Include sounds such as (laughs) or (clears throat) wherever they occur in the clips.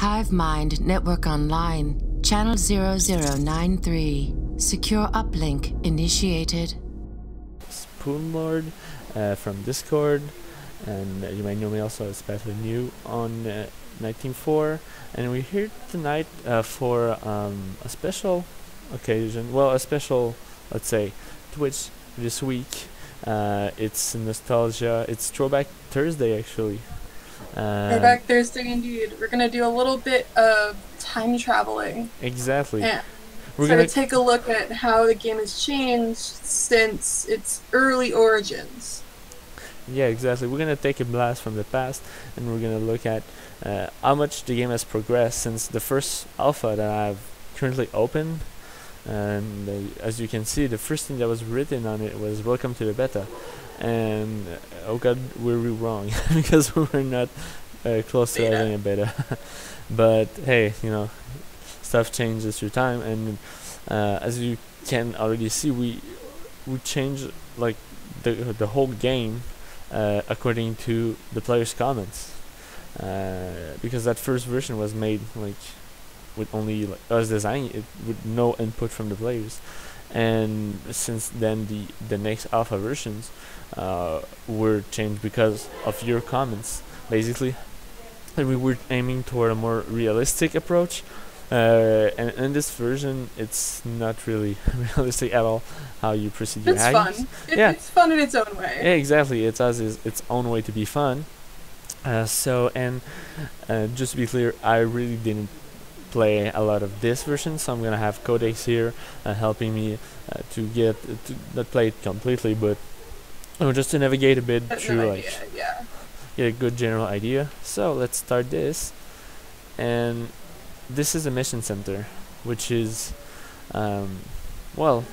Hive Mind Network Online, Channel 0093. Secure uplink initiated. Spoonlord uh, from Discord, and uh, you might know me also as New on uh, NITE Team 4. And we're here tonight uh, for um, a special occasion. Well, a special, let's say, Twitch this week. Uh, it's nostalgia. It's Throwback Thursday, actually. Uh, Throwback Thursday, indeed. We're gonna do a little bit of time traveling. Exactly. Yeah. We're so gonna to take a look at how the game has changed since its early origins. Yeah, exactly. We're gonna take a blast from the past, and we're gonna look at uh, how much the game has progressed since the first alpha that I've currently opened. And uh, as you can see, the first thing that was written on it was "Welcome to the beta," and oh god, were we wrong (laughs) because we were not uh, close to having a beta. (laughs) but hey, you know, stuff changes through time, and uh, as you can already see, we we changed like the the whole game uh, according to the players' comments. Uh, because that first version was made like with only like, us designing it with no input from the players, and since then the the next alpha versions uh, were changed because of your comments, basically, and we were aiming toward a more realistic approach. Uh, and in this version, it's not really (laughs) realistic at all how you proceed your It's haggis. fun. It, Yeah. It's fun in its own way. Yeah, exactly. It has its, its own way to be fun. Uh, so, and uh, just to be clear, I really didn't play a lot of this version, so I'm gonna have Codex here uh, helping me uh, to get uh, to not play it completely, but uh, just to navigate a bit That's through an like idea, yeah. get a good general idea. So let's start this, and this is a mission center, which is, um, well,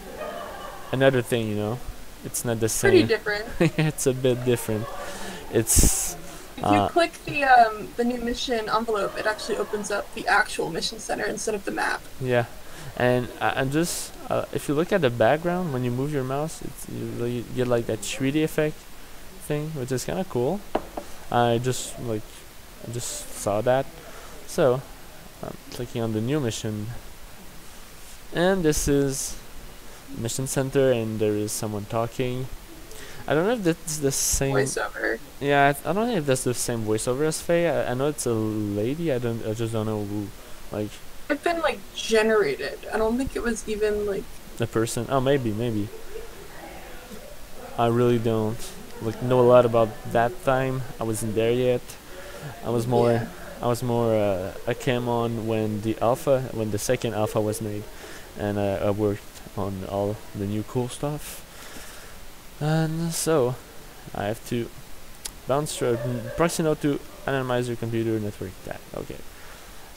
another thing. You know, it's not the same. Pretty different. (laughs) it's a bit different. It's If Uh, you click the um, the new mission envelope, it actually opens up the actual mission center instead of the map. yeah, and I'm just uh, if you look at the background when you move your mouse, it's you, really get like that 3D effect thing, which is kind of cool. I just like I just saw that, so I'm clicking on the new mission, and this is mission center, and there is someone talking. I don't know if that's the same. Voiceover. Yeah, I, I don't know if that's the same voiceover as Faye. I, I know it's a lady. I don't. I just don't know who, like It's been like generated. I don't think it was even like a person. Oh, maybe, maybe. I really don't like know a lot about that time. I wasn't there yet. I was more. Yeah. I was more uh, a cam on when the alpha, when the second alpha was made, and uh, I worked on all the new cool stuff. And so, I have to bounce proxy node to anonymize your computer network tag. Okay.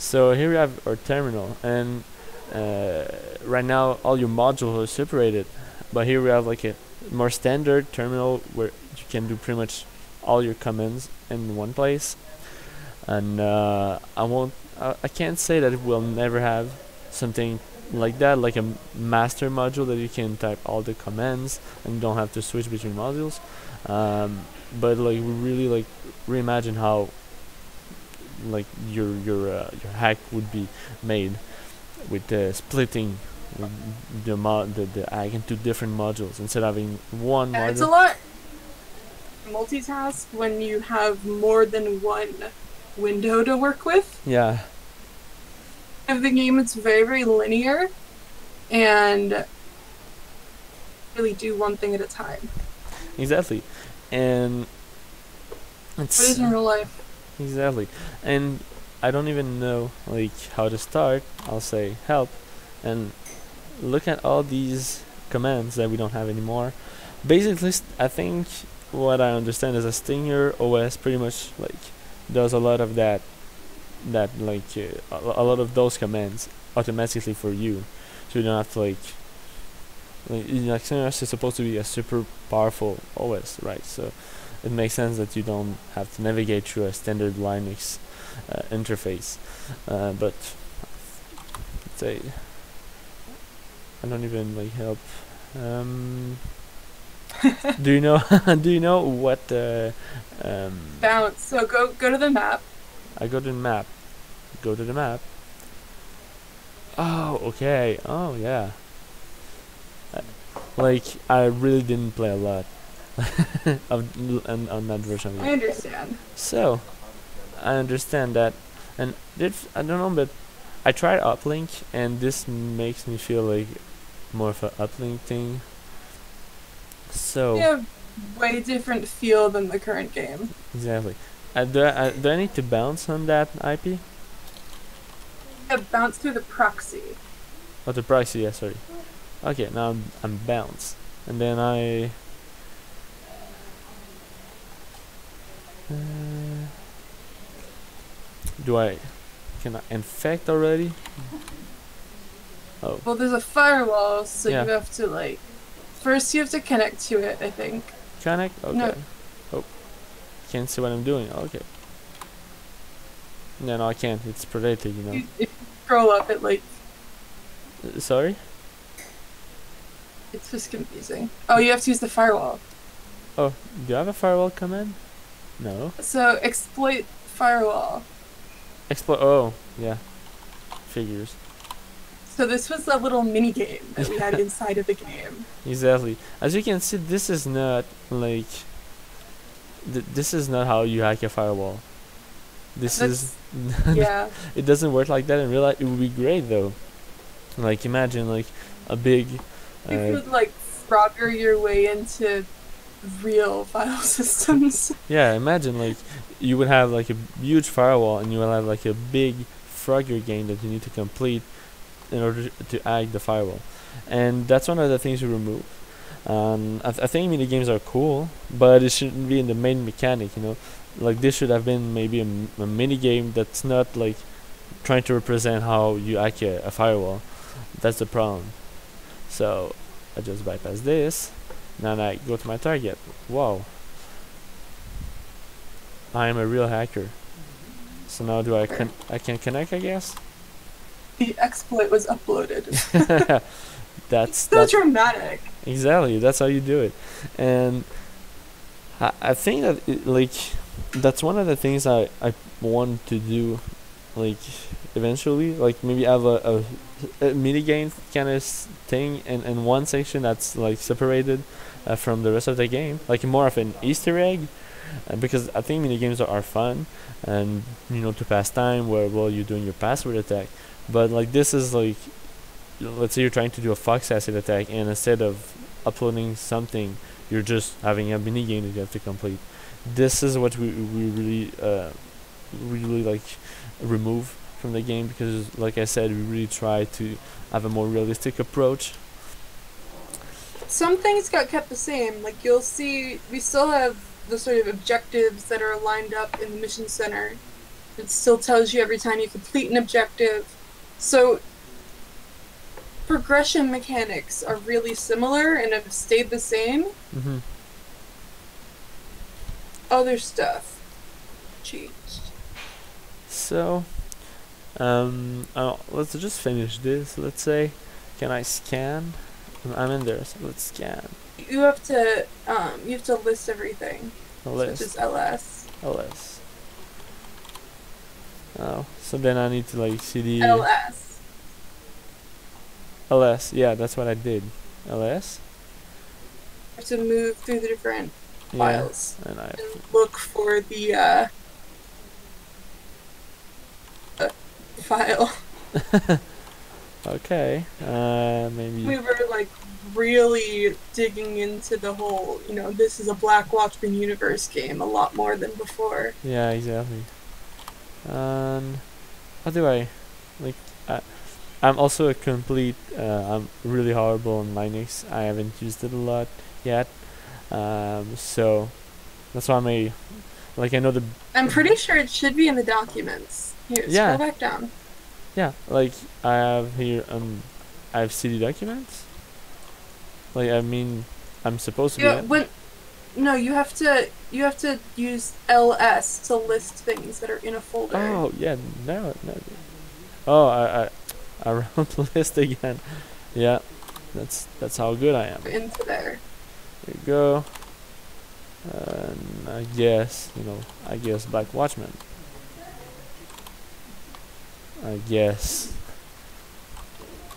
So here we have our terminal, and uh, right now all your modules are separated, but here we have like a more standard terminal where you can do pretty much all your commands in one place. And uh, I won't, I, I can't say that we'll never have something like that, like a master module that you can type all the commands and don't have to switch between modules. Um, but like we really like reimagine how like your your uh, your hack would be made with uh, splitting the mo- the the hack into different modules instead of having one and it's a lot multitask when you have more than one window to work with. Yeah, Of the game, it's very very linear, and really do one thing at a time. exactly, and it's it is in real life. Exactly. And I don't even know like how to start. I'll say help and look at all these commands that we don't have anymore. Basically I think what I understand is a Stinger OS pretty much like does a lot of that that like uh, a, lot of those commands automatically for you. So you don't have to like like, like is supposed to be a super powerful OS, right? So it makes sense that you don't have to navigate through a standard Linux uh, interface. Uh, but say I don't even like help. Um, (laughs) do you know? (laughs) do you know what? Uh, um, Bounce. So go go to the map. I go to the map. go to the map. Oh, okay. Oh, yeah. Uh, like I really didn't play a lot (laughs) of on, on that version. I understand. So, I understand that, and if I don't know, but I tried uplink, and this makes me feel like more of a uplink thing. So have way different feel than the current game. exactly. Uh, do, I, uh, do I need to bounce on that IP? Yeah, bounce through the proxy. Oh, the proxy. Yeah, sorry. Okay, now I'm I'm bounced, and then I. Uh, do I? Can I infect already? Oh, Well, there's a firewall, so Yeah. you have to like. First, you have to connect to it. I think. connect. Okay. No. Oh, can't see what I'm doing. Okay. No, no, I can't. It's protected, you know. If you scroll up, it like Uh, sorry. it's just confusing. Oh, you have to use the firewall. Oh, do you have a firewall command? No. So exploit firewall. Exploit. Oh, yeah. Figures. So this was a little mini game that we had (laughs) inside of the game. Exactly. As you can see, this is not like. Th- this is not how you hack a firewall. This is. (laughs) Yeah. it doesn't work like that in real life. It would be great though. Like imagine like a big. You Uh, could like Frogger your way into real file (laughs) systems. yeah, imagine like you would have like a huge firewall and you will have like a big Frogger game that you need to complete in order to hack the firewall, and that's one of the things we remove. Um, I, th- I think mini games are cool, but it shouldn't be in the main mechanic. You know, like this should have been maybe a, m- a mini game that's not like trying to represent how you hack a, a firewall. That's the problem. So I just bypass this. Now I go to my target. Wow. I am a real hacker. So now do I con- I can connect I guess? the exploit was uploaded. (laughs) that's So that's dramatic. exactly that's how you do it. And I, I think that it, like that's one of the things I I want to do like eventually like maybe have a, a, a mini game kind of thing in, in one section that's like separated uh, from the rest of the game. Like more of an easter egg uh, because i think mini games are, are fun and you know to pass time where while you're doing your password attack. But like this is like let's say you're trying to do a fox acid attack and instead of uploading something you're just having a mini game that you have to complete. This is what we, we really uh, really like remove from the game because like I said we really try to have a more realistic approach Some things got kept the same. Like you'll see, we still have the sort of objectives that are lined up in the mission center. It still tells you every time you complete an objective. So progression mechanics are really similar and have stayed the same. mm-hmm. Other stuff changed. so um oh, let's just finish this. Let's say can I scan? I'm- in there so let's scan. You have to um you have to list everything. a Which list. is LS. ls oh so then I need to like cd LS. ls yeah that's what I did. Ls You have to move through the different yeah files and I and look for the uh file. (laughs) okay uh maybe We were like really digging into the whole, you know, this is a Black Watchmen universe game a lot more than before. Yeah, exactly. And how do I like? I, I'm also a complete. Uh, I'm really horrible on Linux. I haven't used it a lot yet. Um, so that's why I'm a like I know the I'm pretty sure it should be in the documents. Here, Yeah. scroll back down. yeah like I have here um I have CD documents. Like I mean, I'm supposed to Yeah, be. when no, you have to you have to use ls to list things that are in a folder. Oh yeah, no, no. Oh, I I I (laughs) wrote the list again. Yeah, that's that's how good I am. into there. There you go. And I guess, you know, I guess Black Watchmen. I guess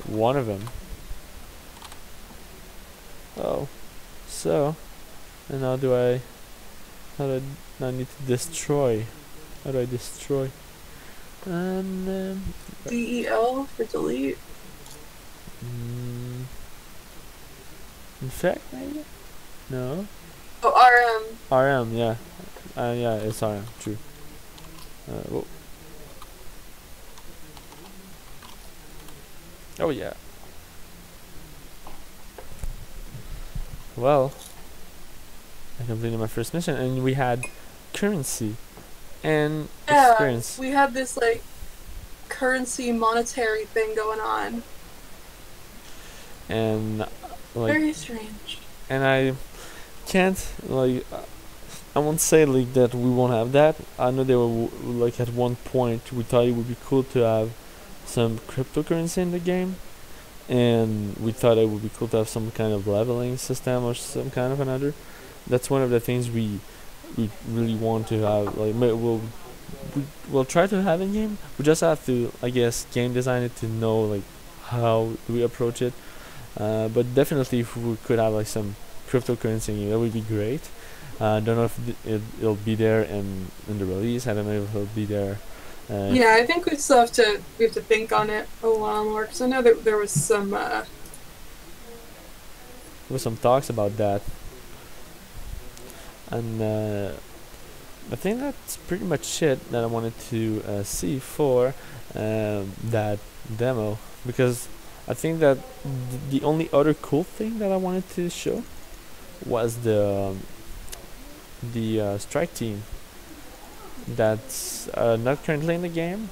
one of them. Oh, so, and now do I, how do I, I need to destroy, how do I destroy? And, um, DEL for delete. mm, in fact, maybe? No? Oh, RM. RM, yeah. Uh, yeah, it's RM, true. Uh, Oh yeah. Well, I completed my first mission, and we had currency and Yeah, experience. we had this like currency monetary thing going on. And like, Very strange. and I can't like. uh, I won't say like that we won't have that. I know they were w- like at one point we thought it would be cool to have some cryptocurrency in the game, and we thought it would be cool to have some kind of leveling system or some kind of another. That's one of the things we we really want to have. Like we'll we, we'll try to have in game. We just have to, I guess, game design it to know like how we approach it. Uh, but definitely, if we could have like some cryptocurrency, that would be great. I uh, don't know if it, it'll be there in in the release. I don't know if it'll be there. Uh, Yeah, I think we still have to we have to think on it a while more because I know that there was some. Uh, There was some talks about that, and uh, I think that's pretty much it that I wanted to uh, see for um, that demo because I think that th- the only other cool thing that I wanted to show was the um, the uh, strike team that's uh, not currently in the game,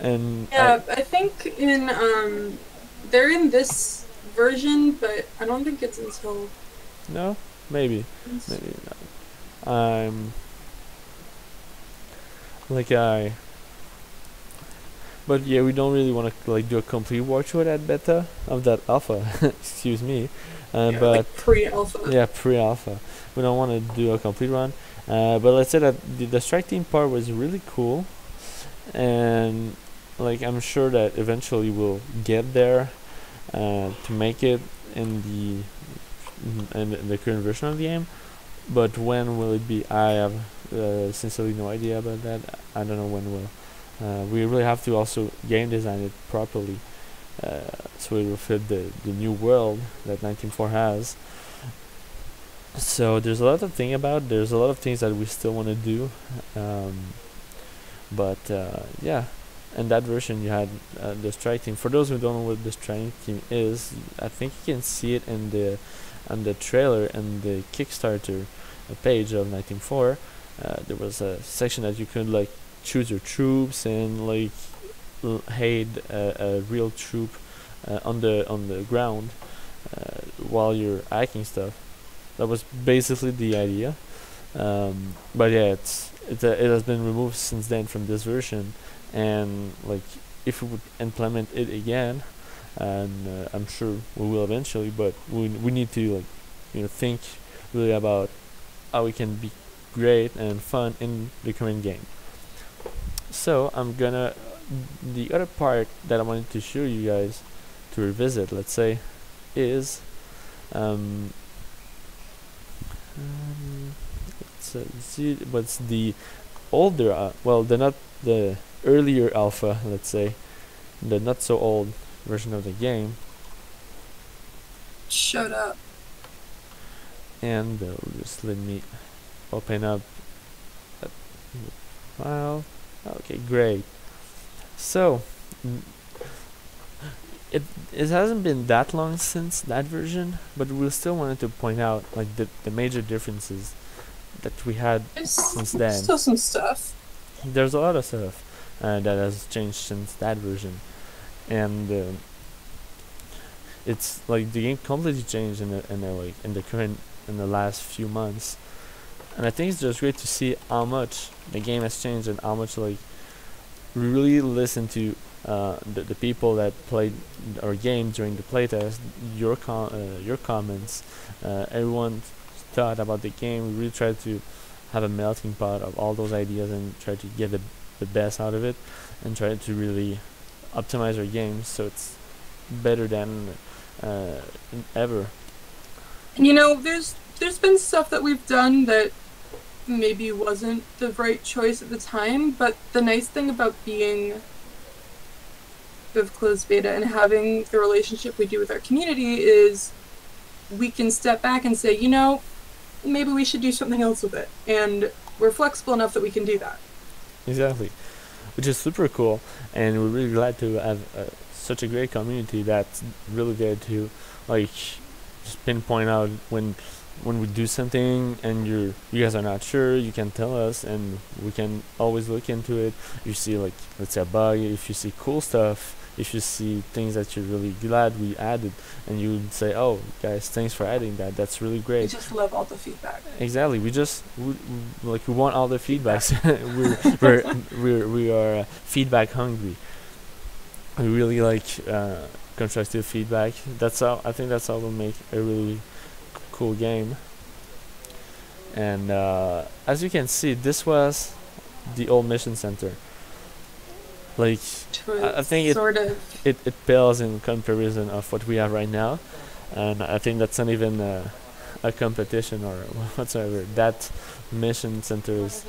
and I- yeah, I think in um, they're in this version, but I don't think it's until. no maybe Maybe not. I'm like I. But yeah, we don't really want to like do a complete walkthrough of that beta of that alpha. (laughs) excuse me, uh, yeah, but like pre-alpha. yeah, pre-alpha. We don't want to do a complete run. Uh, but let's say that the, the strike team part was really cool, and like I'm sure that eventually we'll get there uh, to make it in the in, in the current version of the game. But when will it be? I have uh, sincerely no idea about that. I don't know when will. Uh, we really have to also game design it properly, uh, so it will fit the the new world that NITE Team 4 has. So there's a lot to think about. There's a lot of things that we still want to do, um, but uh, yeah. And that version you had uh, the strike team. For those who don't know what the strike team is, I think you can see it in the on the trailer and the Kickstarter page of NITE Team 4. Uh, there was a section that you could like choose your troops and like aid a, a real troop uh, on the on the ground uh, while you're hacking stuff. That was basically the idea. Um, but yeah, it's it, uh, it has been removed since then from this version, and like if we would implement it again, and uh, I'm sure we will eventually, but we we need to like you know think really about how we can be great and fun in the current game. So I'm gonna the other part that I wanted to show you guys to revisit, let's say, is um, um let's uh, see what's the older uh, well the not the earlier alpha let's say the not so old version of the game. Shut up. and uh, just let me open up that file. Okay great. So it it hasn't been that long since that version but we still wanted to point out like the, the major differences that we had There's Since then. still some stuff. there's a lot of stuff uh, that has changed since that version and um it's like the game completely changed in the in the like in the current in the last few months and i think it's just great to see how much the game has changed and how much like we really listen to uh, the, the people that played our game during the playtest your com- uh, your comments uh, everyone thought about the game we really tried to have a melting pot of all those ideas and try to get the the best out of it and try to really optimize our game so it's better than uh, ever. You know, there's there's been stuff that we've done that maybe wasn't the right choice at the time, but the nice thing about being with closed beta and having the relationship we do with our community is we can step back and say, you know, maybe we should do something else with it. And we're flexible enough that we can do that. Exactly, which is super cool, and we're really glad to have uh, such a great community that's really there to like just pinpoint out when when we do something and you're you guys are not sure you can tell us and we can always look into it you see like let's say a bug if you see cool stuff if you see things that you're really glad we added. And you would say oh guys thanks for adding that. That's really great. We just love all the feedback. exactly. We just we, we- like we want all the feedbacks. (laughs) We're, we're we're we are uh, feedback hungry. We really like uh, constructive feedback. That's how i think that's how we'll make a really cool game. And uh, as you can see this was the old mission center like I- think it- sort of it, it pales in comparison of what we have right now. And i think that's not even uh, a competition or (laughs) whatsoever. That mission center is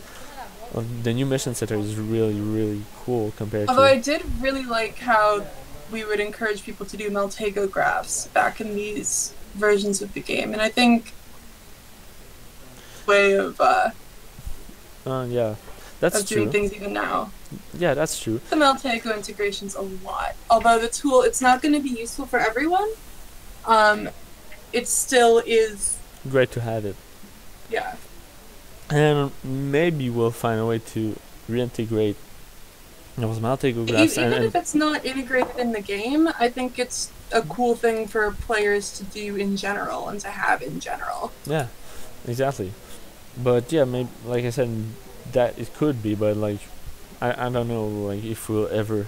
the new mission center is really really cool compared to Although I did really like how we would encourage people to do Maltego graphs back in these versions of the game, and I think way of uh, uh, yeah that's of doing true. things even now. Yeah that's true The Maltego integration's a lot. Although the tool, it's not going to be useful for everyone. Um, it still is. great to have it Yeah, and maybe we'll find a way to reintegrate those Maltego graphs even and, if it's not integrated in the game, I think it's a cool thing for players to do in general and to have in general. Yeah, exactly. But yeah, maybe like I said, that it could be, but like I I don't know like if we'll ever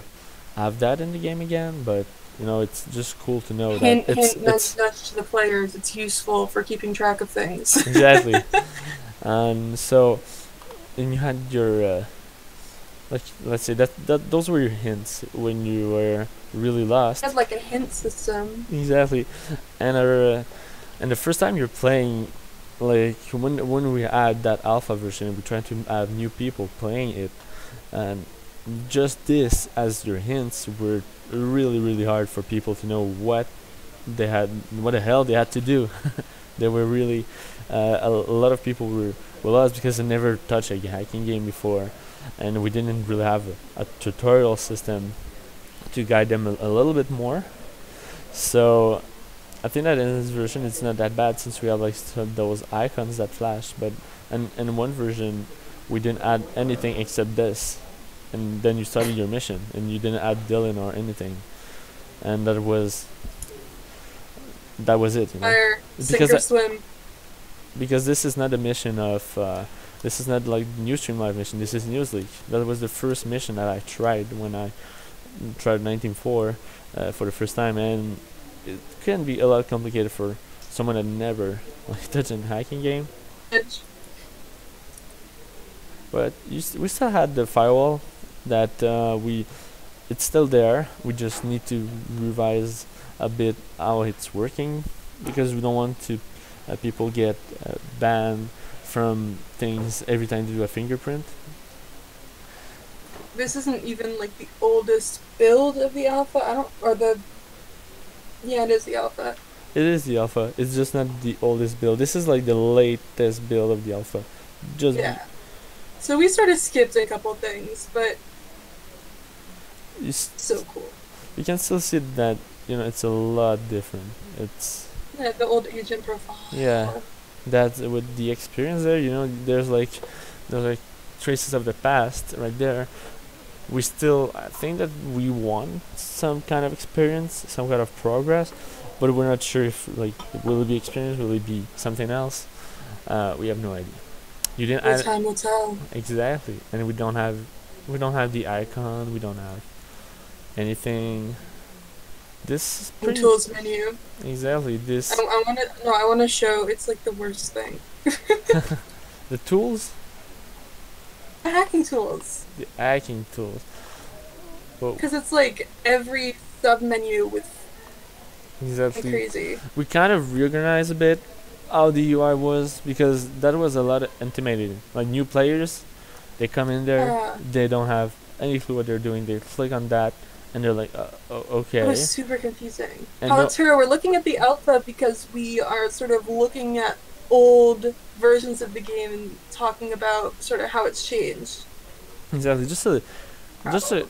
have that in the game again. But you know, it's just cool to know hint, that it's hint, nudge, it's nudge to the players. It's useful for keeping track of things. (laughs) exactly. and so, and you had your uh, like let's say that that those were your hints when you were really lost. Had like a hint system. Exactly, and uh, and the first time you're playing, like when when we add that alpha version, we try to have new people playing it, and just this as your hints were really really hard for people to know what they had, what the hell they had to do. (laughs) they were really uh, a, lot of people were were lost because they never touched a hacking game before, and we didn't really have a, a tutorial system to guide them a, a little bit more. So I think that in this version it's not that bad since we have like those icons that flash. But and in one version we didn't add anything except this, and then you started your mission and you didn't add Dylan or anything, and that was that was it. You know? Fire, sink Because or I- swim. because this is not a mission of uh, this is not like new stream live mission this is news league that was the first mission that i tried when i tried NITE Team 4 uh, for the first time and it can be a lot complicated for someone that never (laughs) like touched a hacking game. But you st- we still had the firewall that uh, we it's still there we just need to revise a bit how it's working because we don't want to uh, people get uh, banned from things every time they do a fingerprint This isn't even like the oldest build of the alpha. I don't, or the. Yeah, it is the alpha. it is the alpha it's just not the oldest build this is like the latest build of the alpha just Yeah. So we sort of skipped a couple things, but you, s- so cool. you can still see that you know it's a lot different it's Yeah, the old agent profile. Yeah. that with the experience there, you know, there's like there's like traces of the past right there. We still, I think that we want some kind of experience, some kind of progress, but we're not sure if like will it be experience, will it be something else? Uh, we have no idea. You didn't add time will tell. exactly, and we don't have we don't have the icon, we don't have anything. This is pretty tools menu. exactly this I, I want to. No, I want to show. It's like the worst thing. (laughs) the tools The hacking tools. The hacking tools. Because it's like every sub menu with exactly. crazy. we kind of reorganize a bit how the UI was because that was a lot of intimidating. Like new players, they come in there, Yeah. they don't have any clue what they're doing. They click on that, and they're like, uh, oh, It was super confusing. And no- we're looking at the alpha because we are sort of looking at old versions of the game and talking about sort of how it's changed. Exactly. Just to, just to,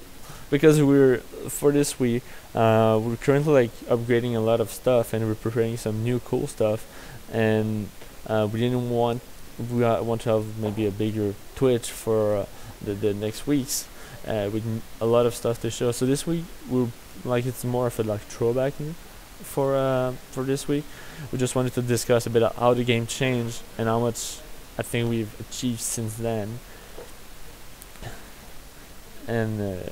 because we're for this week, uh, we're currently like upgrading a lot of stuff and we're preparing some new cool stuff, and uh, we didn't want we uh, want to have maybe a bigger Twitch for uh, the the next weeks, uh, with a lot of stuff to show. So this week we're like it's more of a like throwback for uh for this week. We just wanted to discuss a bit of how the game changed and how much I think we've achieved since then and uh,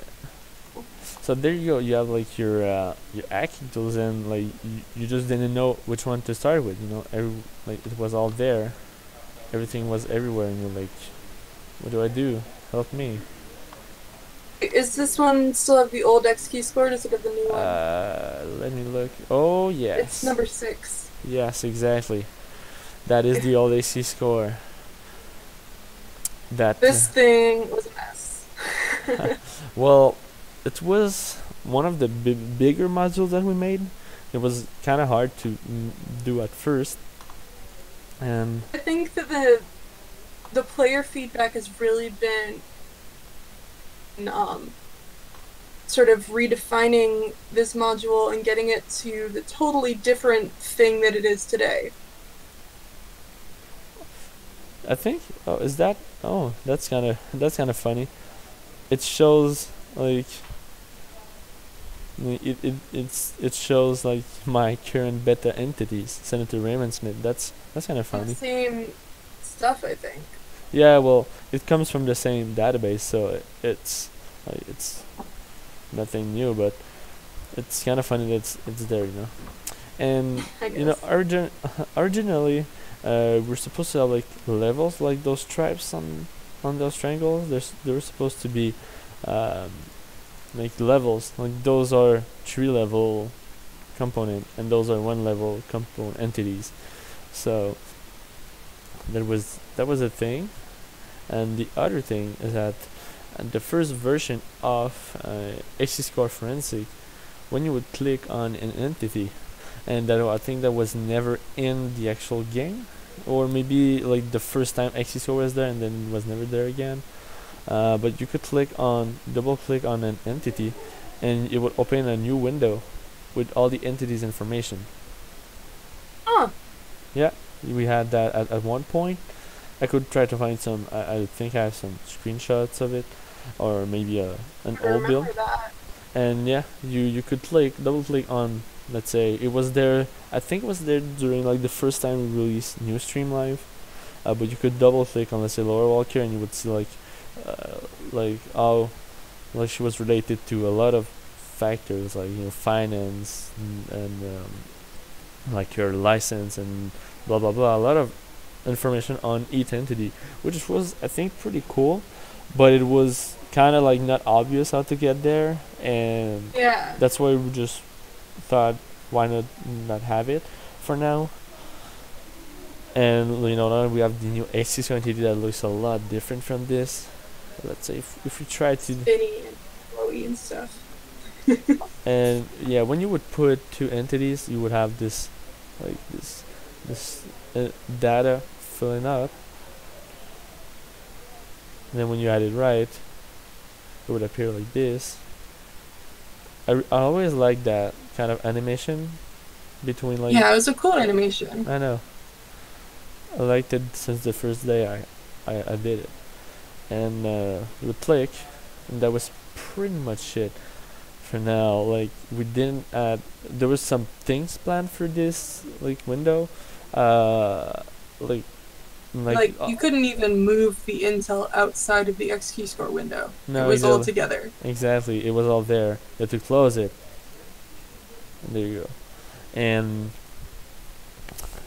so there you go you have like your uh, your hacking tools and like you, you just didn't know which one to start with you know every like it was all there everything was everywhere and you're like what do i do help me Is this one still have the old XKeyscore? or Does it have the new one? uh let me look oh yes It's number six. yes exactly that is the old XKeyscore that This uh, thing was a mess. (laughs) Well, it was one of the bi- bigger modules that we made. It was kind of hard to mm, do at first, and I think that the the player feedback has really been um, sort of redefining this module and getting it to the totally different thing that it is today. I think oh is that oh that's kind of (laughs) that's kind of funny. It shows like it, it it's it shows like my current beta entities. Senator Raymond Smith. That's that's kind of funny. Same stuff, I think. Yeah, well, it comes from the same database, so it, it's like it's nothing new, but it's kind of funny that it's it's there, you know. And (laughs) you know, origin (laughs) originally, uh, we're supposed to have like levels, like those stripes on on those triangles. There's they were supposed to be um, like levels. Like those are three level component, and those are one level component entities. So there was that was a thing, and the other thing is that the first version of uh, XKeyscore Forensic, when you would click on an entity, and that I think that was never in the actual game, or maybe like the first time XC was there and then it was never there again. Uh, but you could click on, double click on an entity, and it would open a new window with all the entities information. Oh, yeah We had that at, at one point. I could try to find some. I, I think I have some screenshots of it, or maybe a an old build. that. and yeah you you could click double click on let's say it was there i think it was there during like the first time we released new stream live uh, but you could double click on let's say Laura Walker and you would see like uh, like how like she was related to a lot of factors like you know finance and, and um, like your license and blah blah blah a lot of information on each entity which was i think pretty cool but it was kind of like not obvious how to get there and Yeah. that's why we just thought why not not have it for now and you know now we have the new AC entity that looks a lot different from this let's say if, if we try to Spinny and flowy and stuff. (laughs) (laughs) and yeah when you would put two entities you would have this like this this uh, data filling up and then when you add it right it would appear like this I, r- I always like that kind of animation between like yeah, it was a cool animation. I know. I liked it since the first day I, I, I did it. And uh, you would click, and that was pretty much it for now. Like, we didn't add, there was some things planned for this, like, window. Uh, like, like, Like, uh, you couldn't even move the intel outside of the XKeyscore window. no, it was all together. Exactly, it was all there. You had to close it. And there you go. And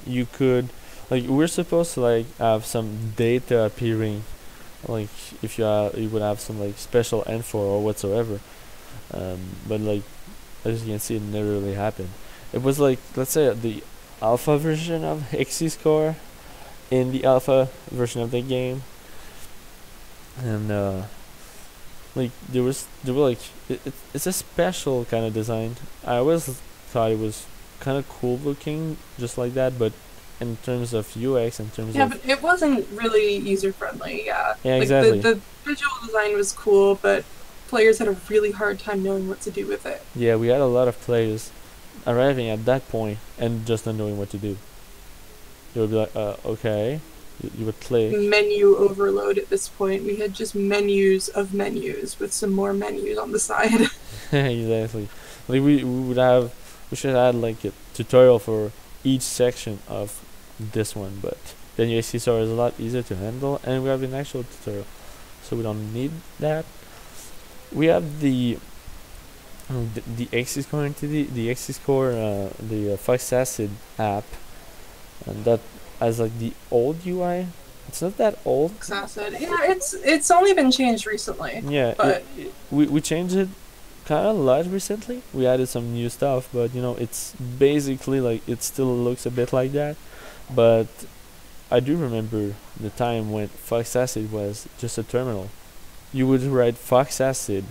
you could like we're supposed to like have some data appearing like if you have, you would have some like special info or whatsoever. Um, but like as you can see, it never really happened. It was like let's say the alpha version of XKeyscore in the alpha version of the game, and uh, like there was there were like it, it, it's a special kind of design. I always thought it was kind of cool looking, just like that, but in terms of UX, in terms Yeah, of but it wasn't really user friendly. Yeah. Yeah, like exactly. The, the visual design was cool, but players had a really hard time knowing what to do with it. yeah, we had a lot of players arriving at that point and just not knowing what to do. They would be like, uh, okay, you, you would click. Menu overload at this point. We had just menus of menus with some more menus on the side. (laughs) (laughs) exactly. Like we, we would have, we should add like a tutorial for each section of this one, but then your CSR is a lot easier to handle, and we have an actual tutorial, so we don't need that. We have the um, the, the XKeyscore entity, the XKeyscore, uh, the uh, Fox Acid app, and that has like the old UI. It's not that old. Acid. Yeah, it's it's only been changed recently. Yeah, it- But- it- we we changed it kind of a lot recently. We added some new stuff, but you know, it's basically like it still looks a bit like that. But I do remember the time when Fox Acid was just a terminal. You would write Fox Acid,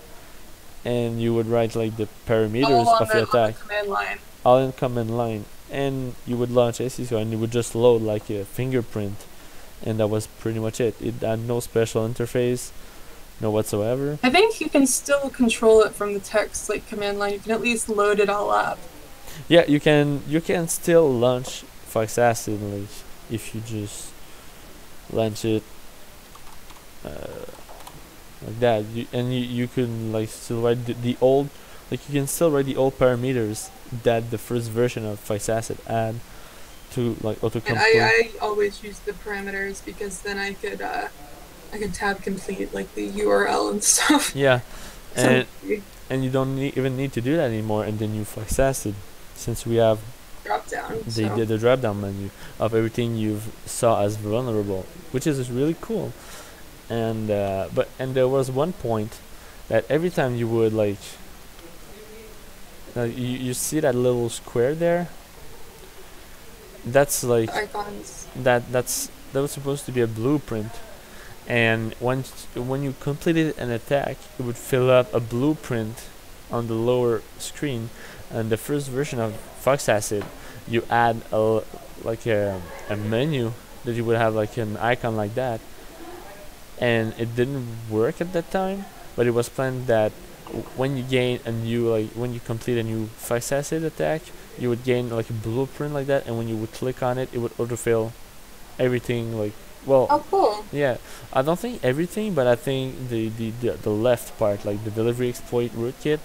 and you would write like the parameters oh, on of the, the attack, command line. all in command line, and you would launch ACSO, and it would just load like a fingerprint, and that was pretty much it. It had no special interface, no whatsoever. I think you can still control it from the text like command line. You can at least load it all up. Yeah, you can you can still launch Fox Acid like if you just launch it uh, like that. You, and you you can like still write the, the old like you can still write the old parameters that the first version of Fox Acid had to like And autocomplete. I, I always use the parameters because then I could uh I could tab complete like the URL and (laughs) stuff. yeah, and and you don't need, even need to do that anymore. And then you Fox Acid since we have drop down. they so. did the drop down menu of everything you've saw as vulnerable, which is really cool. And uh, but and there was one point that every time you would like, you you see that little square there. That's like icons. that that's that was supposed to be a blueprint and once when you completed an attack it would fill up a blueprint on the lower screen and the first version of fox acid you add a like a, a menu that you would have like an icon like that and it didn't work at that time but it was planned that when you gain a new like when you complete a new fox acid attack you would gain like a blueprint like that and when you would click on it it would autofill everything like well Oh, cool. yeah i don't think everything but i think the, the the the left part like the delivery exploit rootkit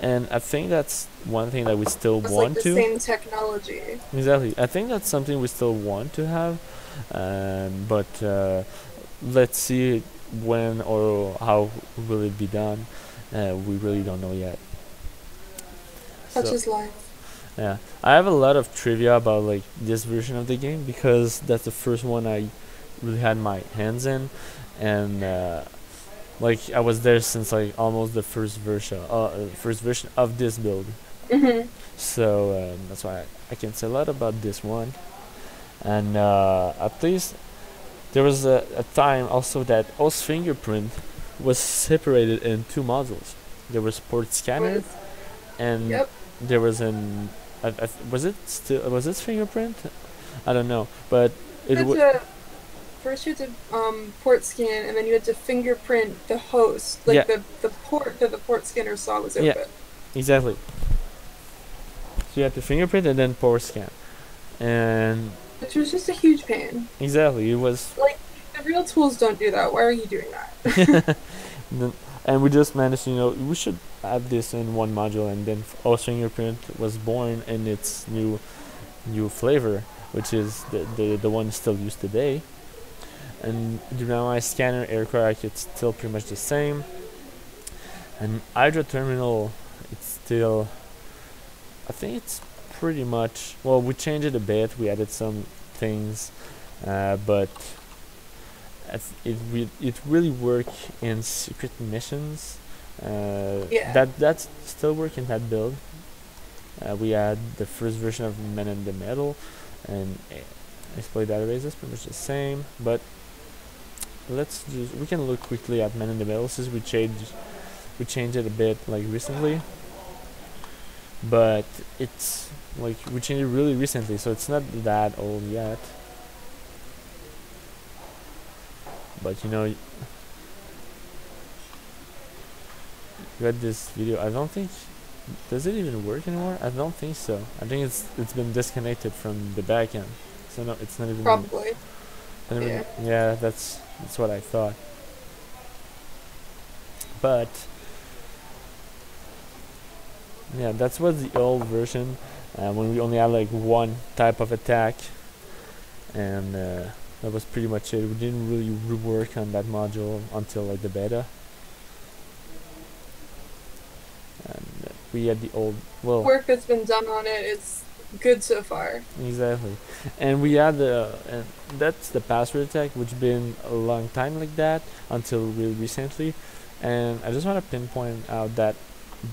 and i think that's one thing that we still It's want like the to same technology. exactly. I think that's something we still want to have um, but uh, let's see when or how will it be done. Uh, we really don't know yet. Such So- is life. yeah, I have a lot of trivia about like this version of the game because that's the first one I really had my hands in, and uh, like I was there since like almost the first version, uh, uh, first version of this build. hmm So um, that's why I, I can say a lot about this one, and uh, at least there was a, a time also that OS fingerprint was separated in two modules. There was port scanner and Yep. there was an I, I was it still was it fingerprint i don't know but it You would had to, first you had to um, port scan, and then you had to fingerprint the host, like Yeah. the, the port that the port scanner saw was open. Yeah. exactly so you had to fingerprint and then port scan and Which was just a huge pain. exactly it was Like, the real tools don't do that. Why are you doing that? (laughs) and we just managed you know we should add this in one module and then OS fingerprint was born in its new new flavor which is the the, the one still used today and the my scanner aircraft it's still pretty much the same and Hydra terminal it's still i think it's pretty much well we changed it a bit we added some things uh, but it re- it really work in secret missions. Uh, Yeah. That that's still working that build. Uh, we had the first version of Man in the Middle, and uh, exploit database is pretty much the same. But let's just we can look quickly at Man in the Middle since we changed we changed it a bit like recently. But it's like we changed it really recently, so it's not that old yet. But you know, you had this video. I don't think does it even work anymore. I don't think so. I think it's it's been disconnected from the backend, so no, it's not even. Probably. Yeah. yeah, that's that's what I thought. But yeah, that's was the old version uh, when we only had like one type of attack, and uh, that was pretty much it. We didn't really rework on that module until like the beta. And we had the old well. Work that's been done on it is good so far. Exactly, and we had the and that's the password attack, which been a long time like that until really recently, and I just want to pinpoint out that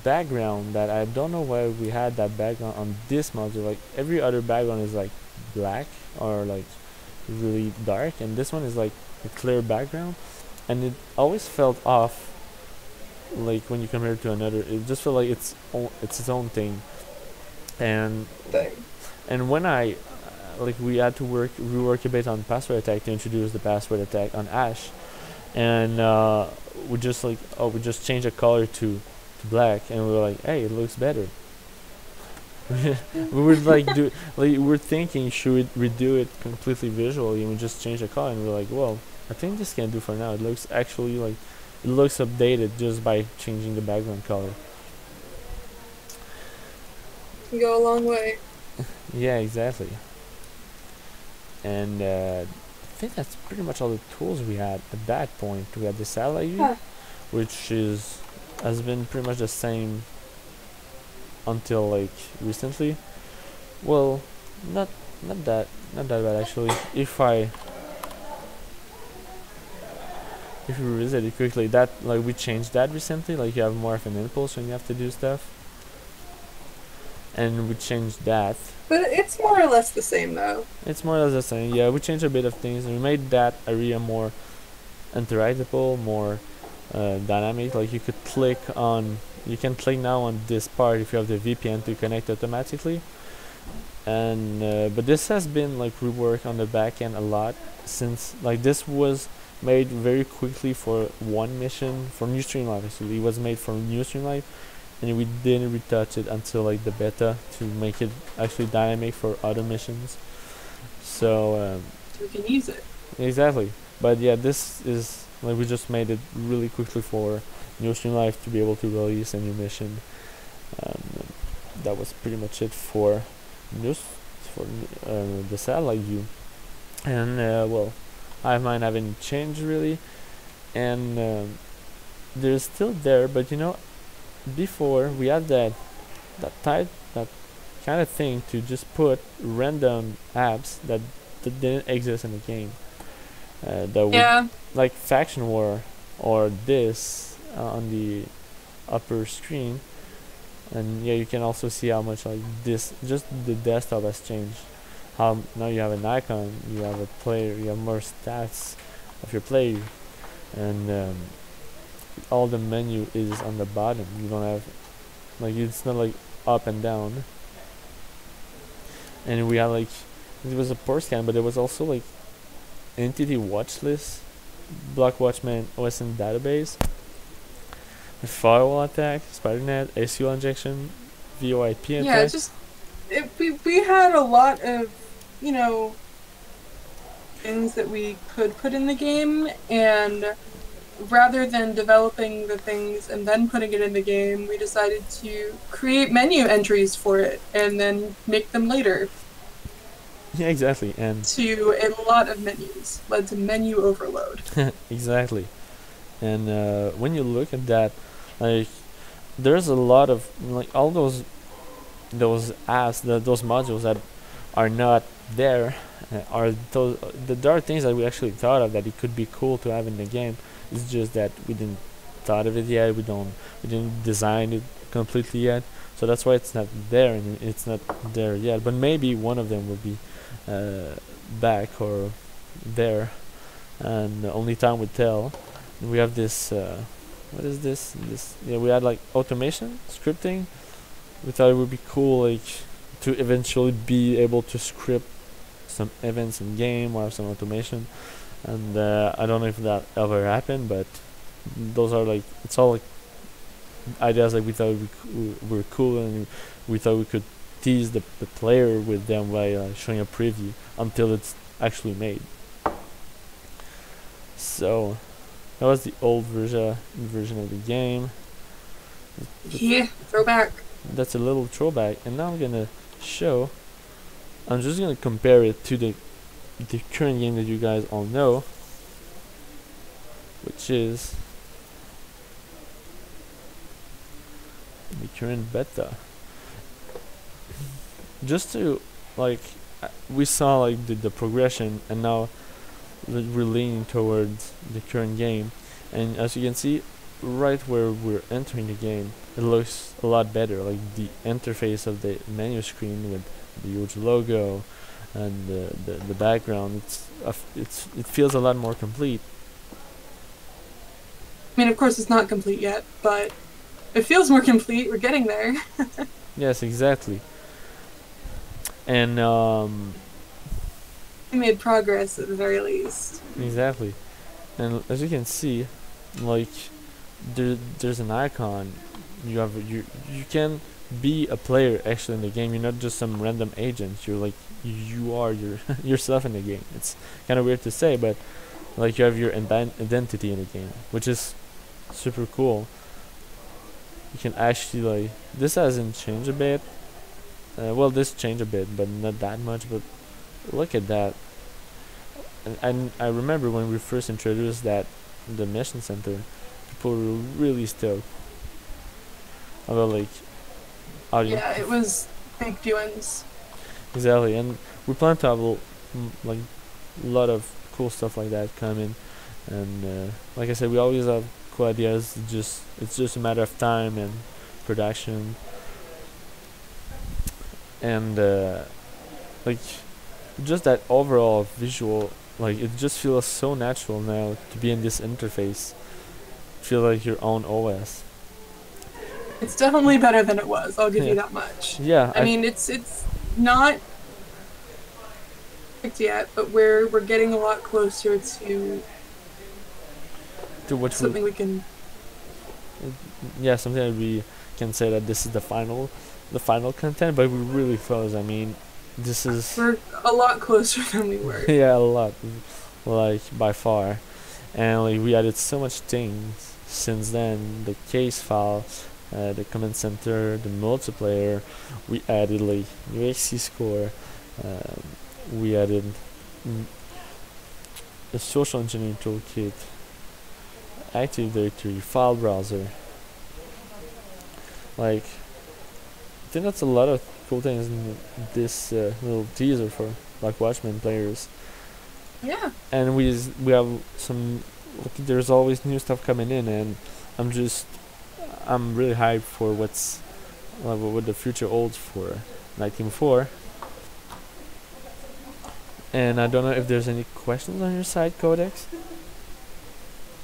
background that I don't know why we had that background on this module. Like every other background is like black or like really dark, and this one is like a clear background, and it always felt off. Like when you compare it to another, it just felt like it's it's its own thing, and Thing. and when I, uh, like, we had to work rework a bit on password attack to introduce the password attack on Ash, and uh, we just like, oh, we just changed the color to, to black, and we were like, hey, it looks better. (laughs) we were like, do (laughs) like we're thinking should we redo it completely visually, and we just change the color, and we're like, well, I think this can do for now. It looks actually like, it looks updated just by changing the background color. Can go a long way. Yeah, exactly. And uh, I think that's pretty much all the tools we had at that point. We had the satellite Huh. which is has been pretty much the same until like recently. Well, not not that not that bad actually. If I if you revisit it quickly, that like we changed that recently. Like you have more of an impulse when you have to do stuff, and we changed that. But it's more or less the same though. It's more or less the same. Yeah, we changed a bit of things and we made that area more interactable, more uh, dynamic. Like you could click on, you can click now on this part if you have the VPN to connect automatically. And uh, but this has been like reworked on the back end a lot since like this was made very quickly for one mission for New Stream Live. Actually, it was made for New Stream Live, and we didn't retouch it until like the beta to make it actually dynamic for other missions. So um, we can use it. exactly, but yeah, this is like we just made it really quickly for New Stream life to be able to release a new mission. Um, that was pretty much it for news for uh, the satellite view, and uh, well, I mine haven't changed really, and um, they're still there, but you know, before we had that that type that kind of thing to just put random apps that, that didn't exist in the game. Uh, that would like faction war or this uh, on the upper screen. And yeah you can also see how much like this just the desktop has changed. How now you have an icon you have a player you have more stats of your player. And um, all the menu is on the bottom. You don't have like it's not like up and down. And we had like it was a port scan but there was also like entity watch list Black Watchmen osn database firewall attack spidernet SQL injection voip attack. Yeah, just it, we we had a lot of you know things that we could put in the game, and rather than developing the things and then putting it in the game, we decided to create menu entries for it and then make them later yeah exactly and (laughs) to a lot of menus, led to menu overload. (laughs) exactly and uh, when you look at that like there's a lot of like all those those apps that those modules that are not there uh, are those the there are things that we actually thought of that it could be cool to have in the game. It's just that we didn't thought of it yet. We don't we didn't design it completely yet. So that's why it's not there and it's not there yet. But maybe one of them will be uh, back or there, and only time will tell. We have this. Uh, what is this? This yeah. We had like automation scripting. We thought it would be cool, like to eventually be able to script some events in game or some automation. And uh, I don't know if that ever happened, but those are like it's all like ideas that we thought we were cool and we thought we could tease the, the player with them by uh, showing a preview until it's actually made. So that was the old version version of the game. Yeah, throwback. That's a little throwback, and now I'm gonna show. I'm just gonna compare it to the the current game that you guys all know, which is the current beta. Just to like, uh, we saw like the, the progression, and now we're leaning towards the current game, and as you can see, right where we're entering the game, it looks a lot better. Like the interface of the menu screen with the huge logo and the the, the background, it's a f- it's it feels a lot more complete. I mean, of course, it's not complete yet, but it feels more complete. We're getting there. (laughs) Yes, exactly. And um, we made progress at the very least. Exactly, and as you can see, like there there's an icon. You have you you can be a player actually in the game. You're not just some random agent. You're like you are your (laughs) yourself in the game. It's kind of weird to say, but like you have your ident- identity in the game, which is super cool. You can actually like this hasn't changed a bit. Uh, well, this changed a bit, but not that much. But look at that and, and I remember when we first introduced that the mission center, people were really stoked about like Yeah, it was big doings. Exactly, and we plan to have a l- m- like a lot of cool stuff like that coming, and uh, like I said, we always have cool ideas. It's just it's just a matter of time and production, and uh, like just that overall visual, like it just feels so natural now to be in this interface. Feel like your own OS. It's definitely better than it was. I'll give Yeah. you that much. Yeah, I mean, it's it's not perfect yet, but we're we're getting a lot closer to to what we something we can. yeah something that we can say that this is the final the final content but we're really close i mean this is We're a lot closer (laughs) than we were. (laughs) yeah a lot like by far and like we added so much things since then the case file uh, the command center the multiplayer we added like XKeyscore um, we added mm, a social engineering toolkit active directory file browser like I think that's a lot of cool things in this uh, little teaser for like Watchmen players Yeah. and we we have some like, there's always new stuff coming in and I'm just I'm really hyped for what's uh, what the future holds for NITE Team 4 and I don't know if there's any questions on your side Codex?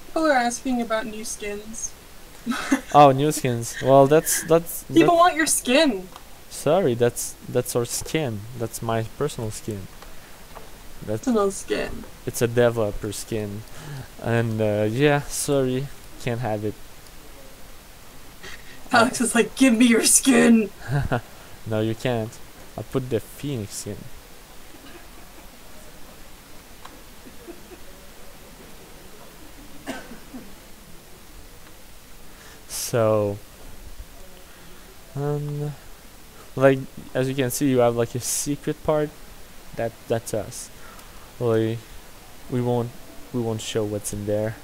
People are asking about new skins. (laughs) oh new skins. Well that's that's (laughs) People that- want your skin. sorry that's that's our skin. That's my personal skin. That's Personal skin. it's a developer skin. And uh, yeah sorry. Can't have it Alex is like, give me your skin. (laughs) No, you can't. I put the phoenix in. So, um, like as you can see, you have like a secret part. That that's us. Like, we won't we won't show what's in there.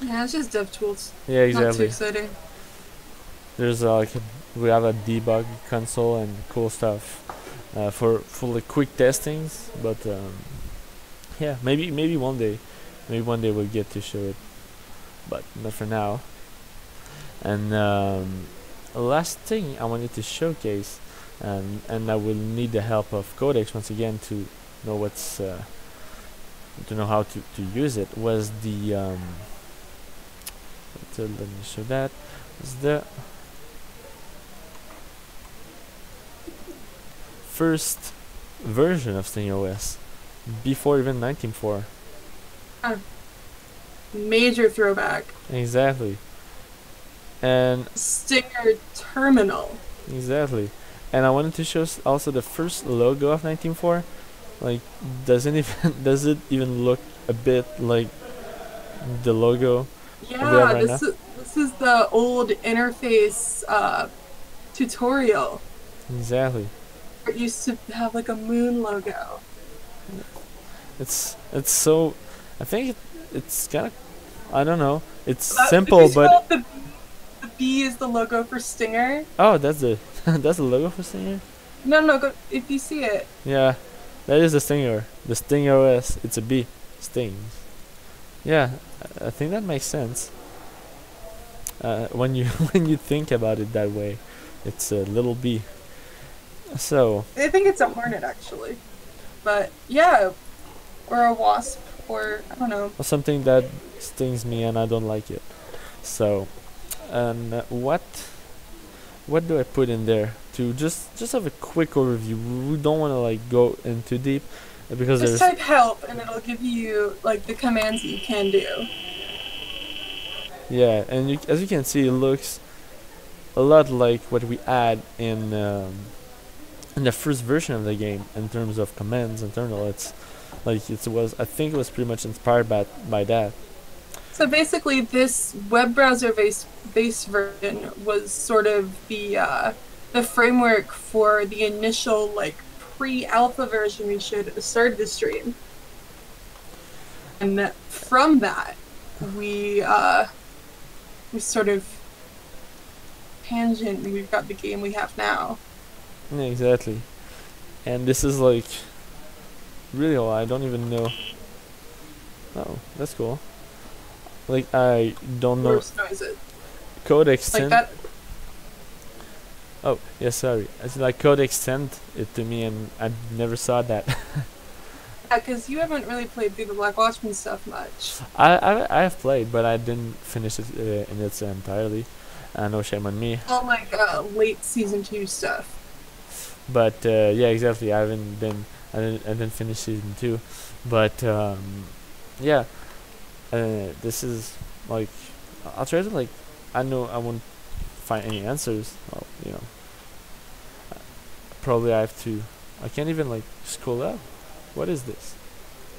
Yeah, it's just dev tools. Yeah, Not too exactly. exciting. There's uh, like we have a debug console and cool stuff. uh, for for like quick testings. But um, yeah, maybe maybe one day, maybe one day we'll get to show it, but not for now. And um, last thing I wanted to showcase, and and I will need the help of Codex once again to know what's uh, to know how to, to use it was the um, let me show that was the first version of StingOS before even NITE Team 4 A Major throwback. exactly and Stinger Terminal. exactly and I wanted to show s- also the first logo of NITE Team 4 like doesn't (laughs) even does it even look a bit like the logo Yeah, right this is this is the old interface uh, tutorial. exactly It used to have like a moon logo. It's it's so. I think it, it's kind of. I don't know. It's That- simple, but the, the B is the logo for Stinger. oh, that's the (laughs) that's the logo for Stinger. No, no, go if you see it. Yeah, that is the Stinger. The Stinger OS. It's a B. Stings. Yeah, I- I think that makes sense. Uh, when you (laughs) when you think about it that way, it's a little B. So I think it's a hornet actually, but yeah, or a wasp, or I don't know. something that stings me and I don't like it. So, and uh, what what do I put in there to just just have a quick overview? We don't want to like go in too deep because Just there's type help, and it'll give you like the commands that you can do. yeah, and you, as you can see, it looks a lot like what we add in um, in the first version of the game in terms of commands internal. It's like it was I think it was pretty much inspired by by that. So basically, this web browser based based version was sort of the uh, the framework for the initial like pre-alpha version we should at the stream. And that, from that, we uh, we sort of tangent. We've got the game we have now. Yeah, exactly. And this is like really old. I don't even know. Oh, that's cool. Like I don't know Codex like that. Oh, yeah, sorry. It's like Codex sent it to me, and I never saw that. (laughs) Because you haven't really played through the Black Watchmen stuff much. I, I I have played, but I didn't finish it uh, in its entirely. Uh, no shame on me. All like uh, late season two stuff. But uh, yeah, exactly. I haven't been. I didn't. I didn't finish season two, but um, yeah. Uh, this is like. I'll try to like. I know I won't find any answers. Well, you know. Probably I have to. I can't even like scroll up. What is this?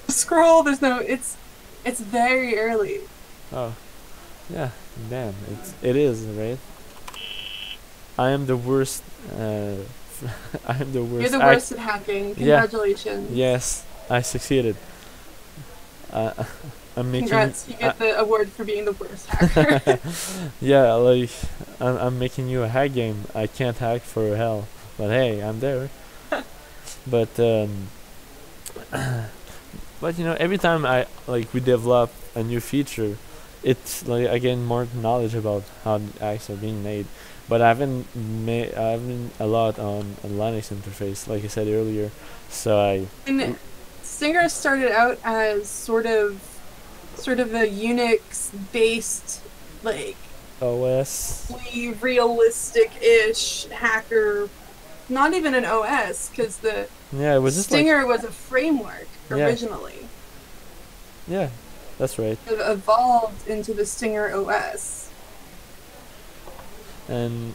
Scroll. There's no. It's it's very early. Oh, yeah. Damn. It's it is right. I am the worst. Uh, (laughs) I am the worst. You're the worst at hacking. Yeah. Congratulations. Yes, I succeeded. Uh, (laughs) I'm making. Congrats. You I- get the award for being the worst hacker. (laughs) yeah, like I'm, I'm making you a hack game. I can't hack for hell, but hey, I'm there. but um, (clears throat) but you know, every time I like we develop a new feature, it's like I gain more knowledge about how the apps are being made. But I haven't made I haven't a lot on a Linux interface, like I said earlier. So I and Stinger started out as sort of sort of a Unix based like OS. realistic-ish hacker. Not even an OS, because the Yeah, it was just like Stinger was a framework Yeah. originally. yeah, that's right. It evolved into the Stinger OS. And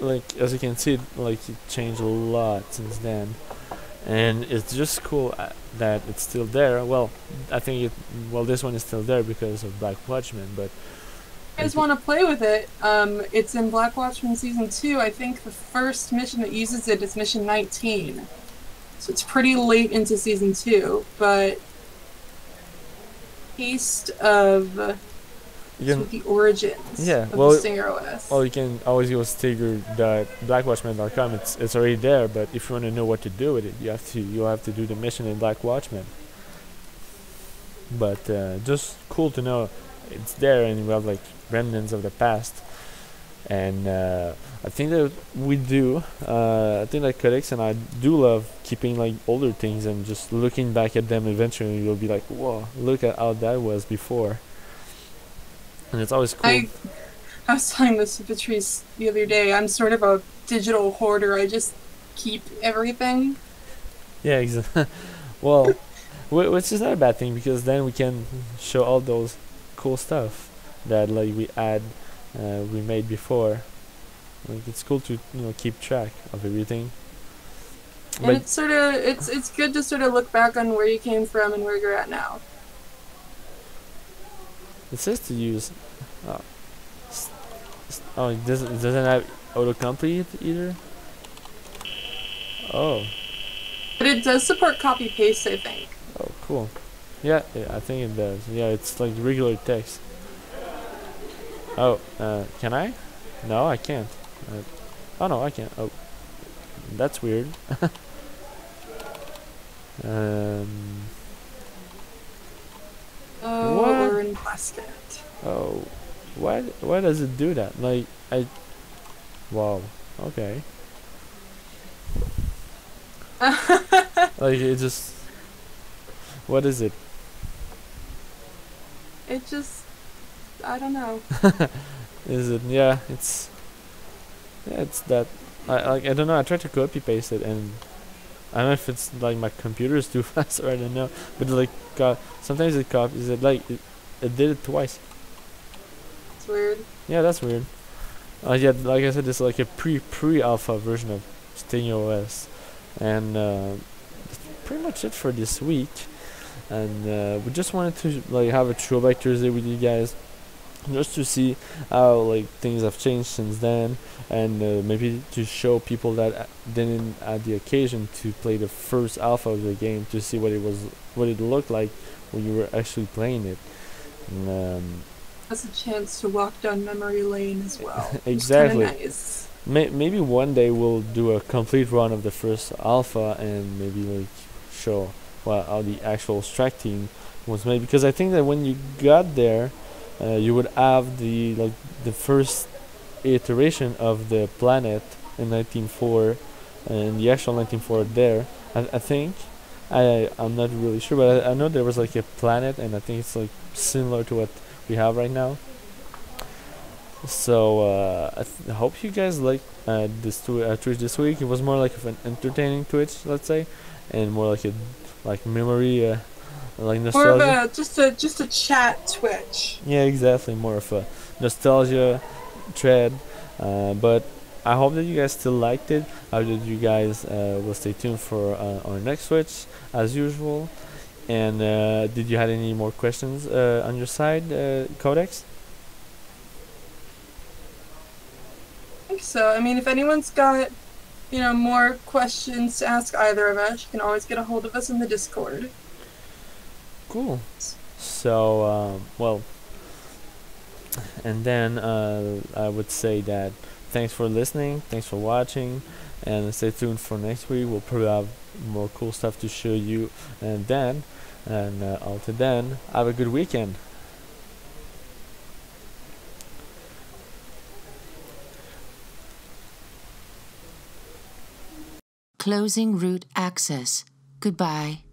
like as you can see like it changed a lot since then and it's just cool uh, that it's still there well i think it well this one is still there because of Black Watchmen but you guys want to play with it, um, it's in Black Watchmen Season 2. I think the first mission that uses it is Mission 19. So it's pretty late into Season 2, but taste of You can, the origins Yeah, of well, the Stinger OS. or you can always go to stinger.blackwatchman.com. It's it's already there, but if you want to know what to do with it, you have to you have to do the mission in Black Watchmen. But uh, just cool to know it's there, and we have like remnants of the past. And uh, I think that we do. Uh, I think that Codex and I do love keeping like older things and just looking back at them. Eventually, you'll be like, "Whoa, look at how that was before." And it's always cool. I, I was telling this to Patrice the other day. I'm sort of a digital hoarder. I just keep everything. Yeah, exactly. (laughs) well, wh- which is not a bad thing because then we can show all those cool stuff that like we add, uh, we made before. Like it's cool to you know keep track of everything. And But it's sort of it's it's good to sort of look back on where you came from and where you're at now. It says to use. Oh, s- oh it doesn't it doesn't have autocomplete either. Oh, But it does support copy paste, I think. oh, cool. Yeah, yeah, I think it does. Yeah, it's like regular text. Oh, uh, can I? No, I can't. Uh, oh no, I can't. Oh, that's weird. (laughs) um. What? we're in plastic. Oh, why? Why does it do that? Like I. Wow. Okay. (laughs) Like it just. What is it? it just I don't know. (laughs) Is it? Yeah, it's. Yeah, it's that. I like. I don't know. I tried to copy paste it, and I don't know if it's like my computer is too (laughs) fast or I don't know. But like, uh, sometimes it copies it. Like it, it did it twice. It's weird. Yeah, that's weird. Uh, yeah, like I said, is like a pre pre alpha version of Stinger OS, and uh, that's pretty much it for this week. And uh, we just wanted to like have a throwback Thursday with you guys, just to see how like things have changed since then, and uh, maybe to show people that didn't have the occasion to play the first alpha of the game to see what it was, what it looked like when you were actually playing it. And, um, That's a chance to walk down memory lane as well. (laughs) which is kinda Exactly. nice. May- maybe one day we'll do a complete run of the first alpha and maybe like show well how the actual strike team was made because I think that when you got there, uh, you would have the like the first iteration of the planet in NITE Team 4 and the actual NITE Team 4 there. I, I think I I'm not really sure, but I, I know there was like a planet and I think it's like similar to what we have right now. So uh, I, th- I hope you guys like uh, this twi- uh, Twitch this week. It was more like of an entertaining Twitch, let's say, and more like a like memory, uh, like More of a just a just a chat twitch. Yeah, exactly. More of a nostalgia thread. Uh, but I hope that you guys still liked it. I hope that you guys uh, will stay tuned for uh, our next Twitch as usual. And uh, did you have any more questions uh, on your side, uh, Codex? I think so. I mean, if anyone's got, you know, more questions to ask either of us, you can always get a hold of us in the Discord. Cool. So, um, well, and then uh, I would say that thanks for listening, thanks for watching, and stay tuned for next week. We'll probably have more cool stuff to show you, and then, and uh, until then, have a good weekend. Closing route access. Goodbye.